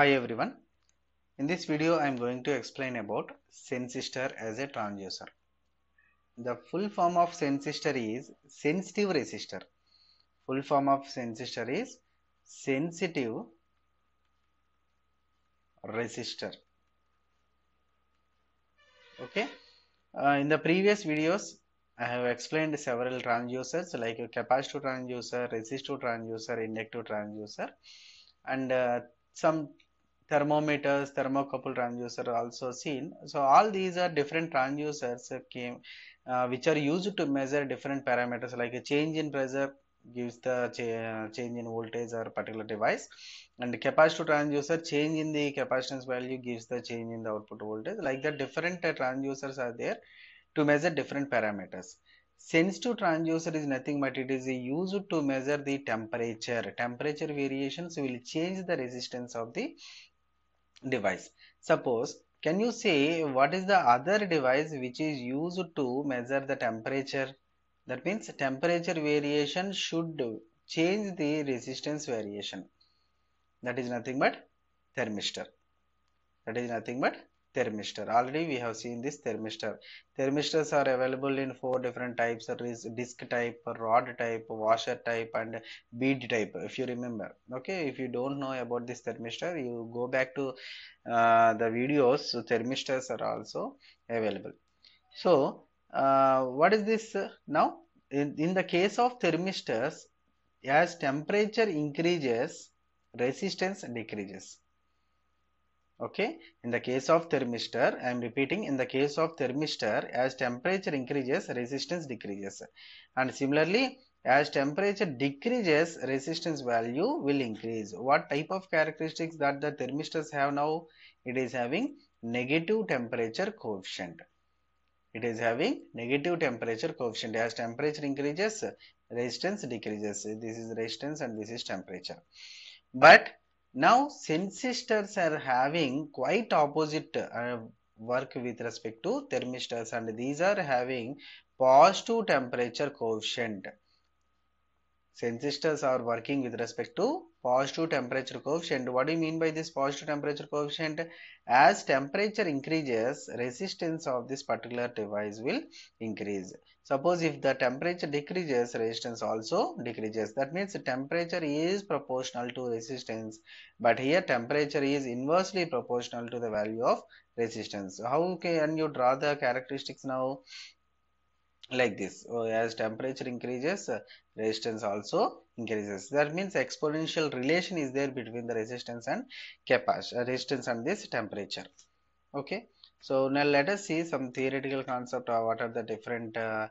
Hi everyone. In this video I am going to explain about sensistor as a transducer. The full form of sensistor is sensitive resistor. Full form of sensistor is sensitive resistor. Okay. Uh, in the previous videos I have explained several transducers like a capacitive transducer, resistive transducer, inductive transducer and uh, some thermometers, thermocouple transducer are also seen. So all these are different transducers came, uh, which are used to measure different parameters like a change in pressure gives the ch change in voltage or particular device and capacitive transducer change in the capacitance value gives the change in the output voltage like the different uh, transducers are there to measure different parameters. Sensistor transducer is nothing but it is used to measure the temperature. Temperature variations will change the resistance of the device. Suppose, can you say what is the other device which is used to measure the temperature? That means temperature variation should change the resistance variation. That is nothing but thermistor. That is nothing but thermistor. Already we have seen this thermistor. Thermistors are available in four different types there is disc type rod type washer type and bead type if you remember. Okay if you don't know about this thermistor you go back to uh, the videos. So thermistors are also available. So uh, what is this now? In, in the case of thermistors as temperature increases resistance decreases okay? In the case of thermistor i am repeating in the case of thermistor as temperature increases resistance decreases. And similarly as temperature decreases resistance value will increase. What type of characteristics that the thermistors have now? It is having negative temperature coefficient. It is having negative temperature coefficient. As temperature increases resistance decreases. This is resistance and this is temperature. But now sensistors are having quite opposite uh, work with respect to thermistors and these are having positive temperature coefficient sensistors are working with respect to positive temperature coefficient what do you mean by this positive temperature coefficient as temperature increases resistance of this particular device will increase suppose if the temperature decreases resistance also decreases. That means the temperature is proportional to resistance. But here temperature is inversely proportional to the value of resistance. How can you draw the characteristics now? Like this. As temperature increases resistance also increases. That means exponential relation is there between the resistance and capacity uh, resistance and this temperature. Okay so now let us see some theoretical concept of what are the different uh,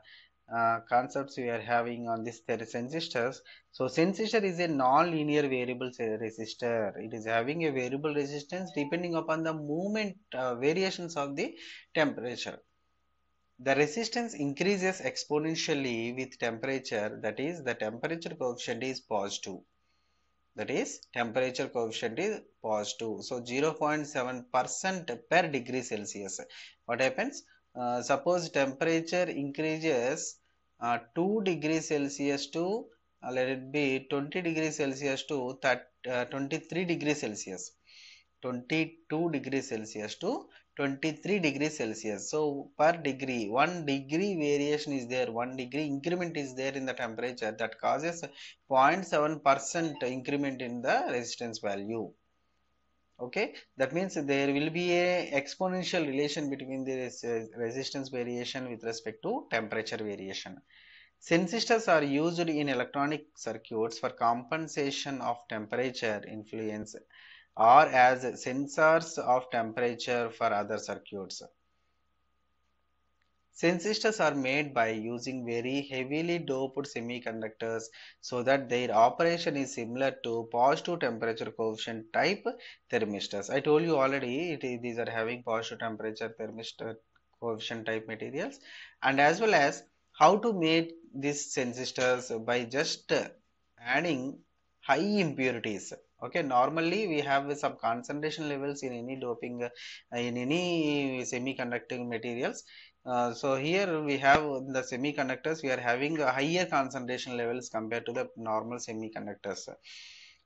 uh, concepts we are having on this sensistors so sensistor is a non-linear variable resistor. It is having a variable resistance depending upon the movement uh, variations of the temperature. The resistance increases exponentially with temperature. That is the temperature coefficient is positive that is temperature coefficient is positive. So 0.7 percent per degree celsius. What happens? Uh, suppose temperature increases uh, 2 degrees celsius to uh, let it be 20 degrees celsius to that, 23 degrees celsius 22 degrees celsius to 23 degrees celsius. So per degree one degree variation is there one degree increment is there in the temperature that causes 0.7 percent increment in the resistance value. Okay? That means there will be a exponential relation between the resistance variation with respect to temperature variation. Sensistors are used in electronic circuits for compensation of temperature influence or as sensors of temperature for other circuits. Sensistors are made by using very heavily doped semiconductors so that their operation is similar to positive temperature coefficient type thermistors. I told you already it, these are having positive temperature thermistor coefficient type materials and as well as how to make these sensistors by just adding high impurities okay normally we have some concentration levels in any doping uh, in any semiconducting materials. Uh, so here we have the semiconductors we are having higher concentration levels compared to the normal semiconductors.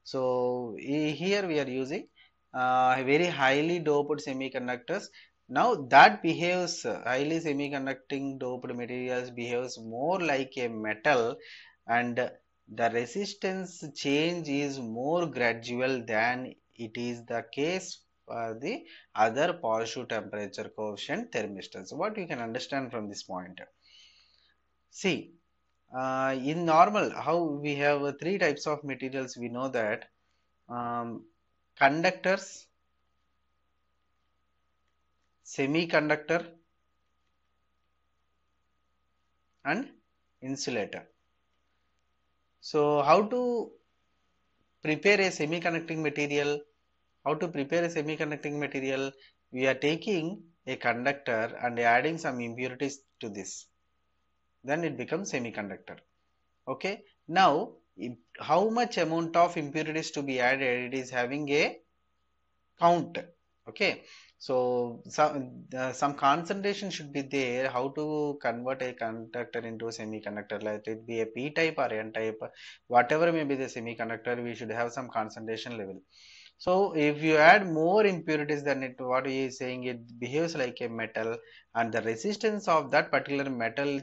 So here we are using uh, very highly doped semiconductors. Now that behaves highly semiconducting doped materials behaves more like a metal and the resistance change is more gradual than it is the case for the other positive temperature coefficient thermistors. So what you can understand from this point? See uh, in normal how we have uh, three types of materials we know that um, conductors semiconductor and insulator so how to prepare a semiconducting material? How to prepare a semiconducting material? We are taking a conductor and adding some impurities to this. Then it becomes semiconductor. Okay? Now how much amount of impurities to be added? It is having a count. Okay so some uh, some concentration should be there. How to convert a conductor into a semiconductor? Let it be a p type or n type whatever may be the semiconductor we should have some concentration level. So if you add more impurities than it what he is saying it behaves like a metal and the resistance of that particular metal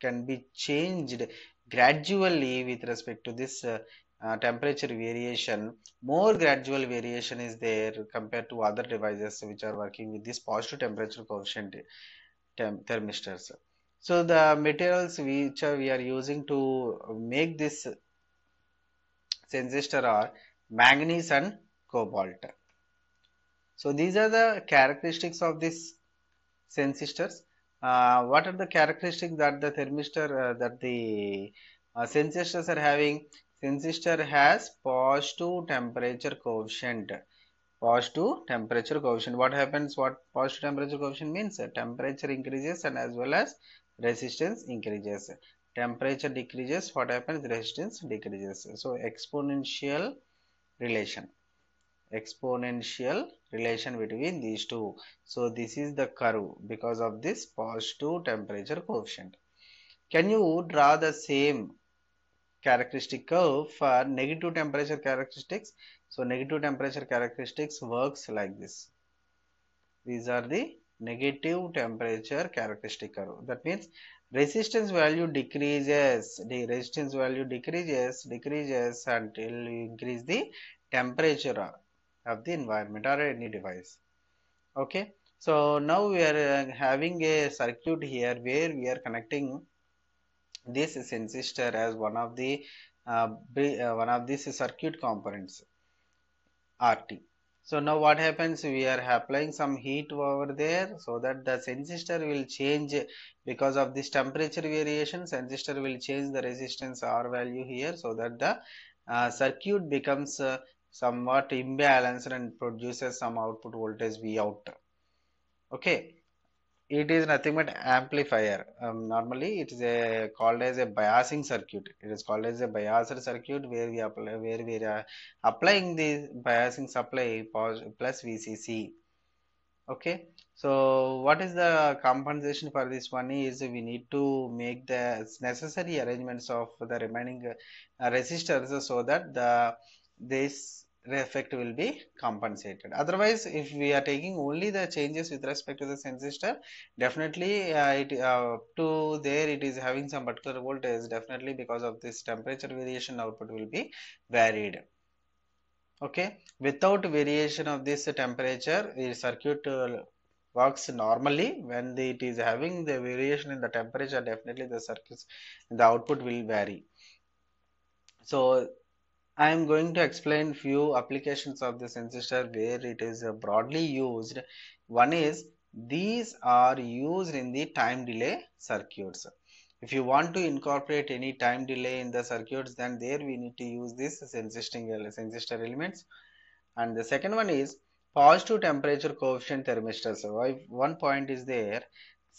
can be changed gradually with respect to this uh, uh, temperature variation more gradual variation is there compared to other devices which are working with this positive temperature coefficient thermistors. So the materials which we are using to make this sensistor are manganese and cobalt. So these are the characteristics of this sensistors uh, what are the characteristics that the thermistor uh, that the uh, sensistors are having sensistor has positive temperature coefficient positive temperature coefficient what happens? What positive temperature coefficient means? Temperature increases and as well as resistance increases. Temperature decreases. What happens? Resistance decreases. So exponential relation. Exponential relation between these two. So this is the curve because of this positive temperature coefficient can you draw the same characteristic curve for negative temperature characteristics. So negative temperature characteristics works like this. These are the negative temperature characteristic curve. That means resistance value decreases the resistance value decreases decreases until you increase the temperature of the environment or any device. Okay? So now we are uh, having a circuit here where we are connecting this sensistor as one of the uh, uh, one of these circuit components RT so now what happens? We are applying some heat over there so that the sensistor will change because of this temperature variation sensistor will change the resistance R value here so that the uh, circuit becomes uh, somewhat imbalanced and produces some output voltage V out. Okay it is nothing but amplifier. Um, normally it is a called as a biasing circuit. It is called as a biased circuit where we apply where we are applying the biasing supply plus vcc okay? So what is the compensation for this one is we need to make the necessary arrangements of the remaining uh, resistors so that the this effect will be compensated. Otherwise if we are taking only the changes with respect to the sensistor definitely uh, it uh, to there it is having some particular voltage definitely because of this temperature variation output will be varied. Okay? Without variation of this temperature the circuit uh, works normally. When the, it is having the variation in the temperature definitely the circuits the output will vary. So I am going to explain few applications of the sensistor where it is uh, broadly used. One is these are used in the time delay circuits. If you want to incorporate any time delay in the circuits then there we need to use this sensistor elements. And the second one is positive temperature coefficient thermistors. So one point is there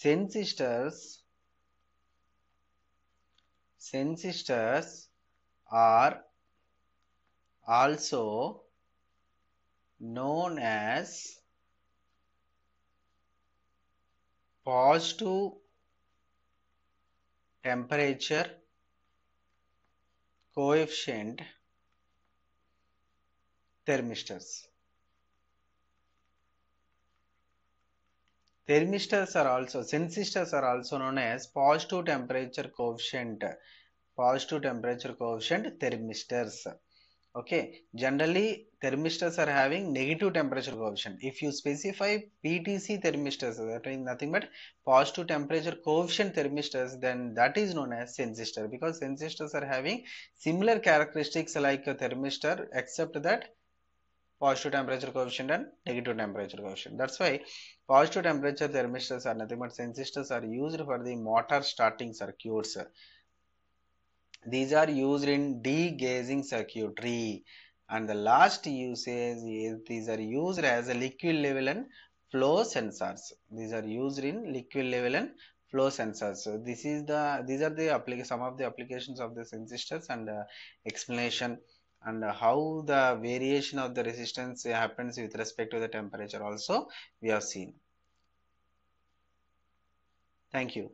sensistors sensistors are also known as positive temperature coefficient thermistors. Thermistors are also, sensistors are also known as positive temperature coefficient, positive temperature coefficient thermistors okay generally thermistors are having negative temperature coefficient. If you specify ptc thermistors that is nothing but positive temperature coefficient thermistors then that is known as sensistor because sensistors are having similar characteristics like a thermistor except that positive temperature coefficient and negative temperature coefficient. That's why positive temperature thermistors are nothing but sensistors are used for the motor starting circuits these are used in degaussing circuitry. And the last usage is these are used as a liquid level and flow sensors. These are used in liquid level and flow sensors. So this is the these are the some of the applications of the sensistors and uh, explanation and how the variation of the resistance happens with respect to the temperature also we have seen. Thank you